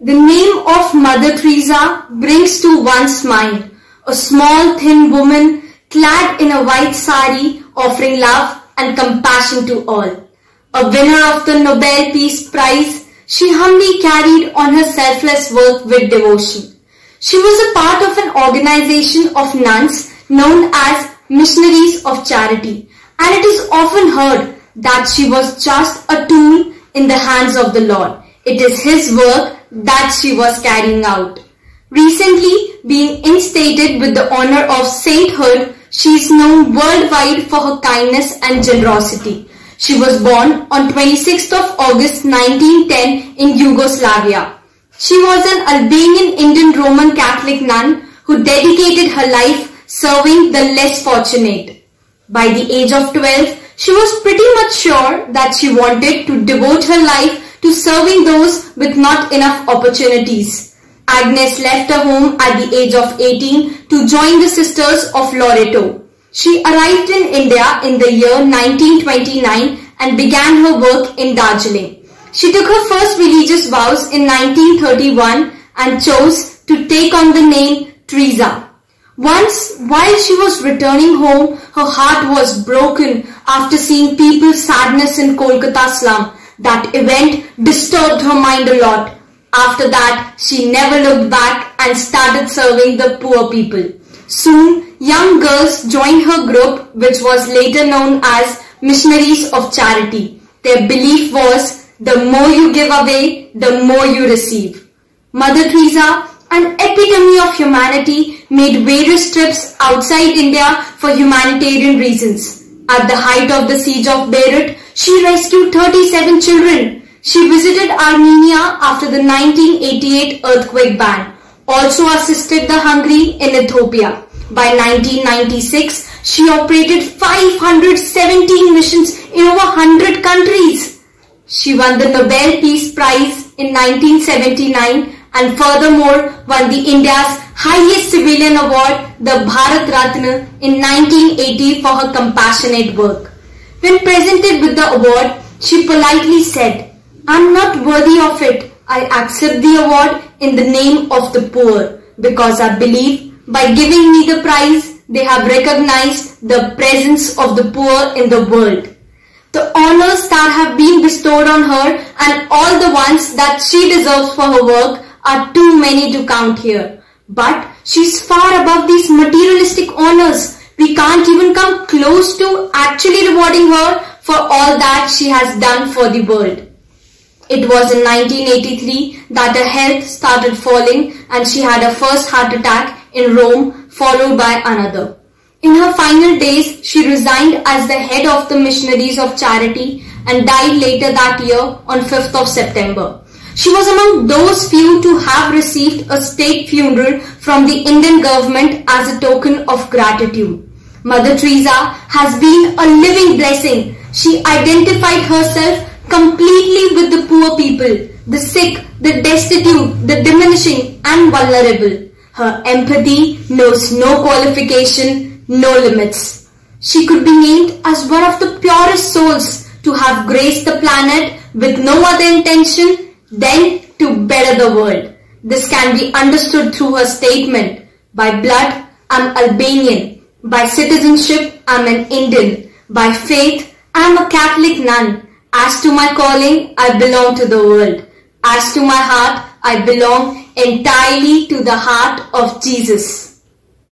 The name of Mother Teresa brings to one's mind a small thin woman clad in a white sari offering love and compassion to all. A winner of the Nobel Peace Prize, she humbly carried on her selfless work with devotion. She was a part of an organization of nuns known as Missionaries of Charity and it is often heard that she was just a tool in the hands of the Lord. It is His work that she was carrying out. Recently being instated with the honor of sainthood, she is known worldwide for her kindness and generosity. She was born on 26th of August 1910 in Yugoslavia. She was an Albanian Indian Roman Catholic nun who dedicated her life serving the less fortunate. By the age of 12, she was pretty much sure that she wanted to devote her life to serving those with not enough opportunities. Agnes left her home at the age of 18 to join the Sisters of Loreto. She arrived in India in the year 1929 and began her work in Darjeeling. She took her first religious vows in 1931 and chose to take on the name Teresa. Once, while she was returning home, her heart was broken after seeing people's sadness in Kolkata slum. That event disturbed her mind a lot. After that, she never looked back and started serving the poor people. Soon, young girls joined her group which was later known as Missionaries of Charity. Their belief was, the more you give away, the more you receive. Mother Teresa an epitome of humanity, made various trips outside India for humanitarian reasons. At the height of the siege of Beirut, she rescued 37 children. She visited Armenia after the 1988 earthquake ban. Also assisted the hungry in Ethiopia. By 1996, she operated 517 missions in over 100 countries. She won the Nobel Peace Prize in 1979 and furthermore won the India's highest civilian award, the Bharat Ratna in 1980 for her compassionate work. When presented with the award, she politely said, I'm not worthy of it. I accept the award in the name of the poor because I believe by giving me the prize, they have recognized the presence of the poor in the world. The honors that have been bestowed on her and all the ones that she deserves for her work are too many to count here. But she's far above these materialistic honors. We can't even come close to actually rewarding her for all that she has done for the world. It was in 1983 that her health started falling and she had a first heart attack in Rome followed by another. In her final days, she resigned as the head of the Missionaries of Charity and died later that year on 5th of September. She was among those few to have received a state funeral from the Indian government as a token of gratitude. Mother Teresa has been a living blessing. She identified herself completely with the poor people, the sick, the destitute, the diminishing and vulnerable. Her empathy knows no qualification, no limits. She could be named as one of the purest souls to have graced the planet with no other intention then to better the world. This can be understood through her statement, by blood I'm Albanian, by citizenship I'm an Indian, by faith I'm a Catholic nun, as to my calling I belong to the world, as to my heart I belong entirely to the heart of Jesus.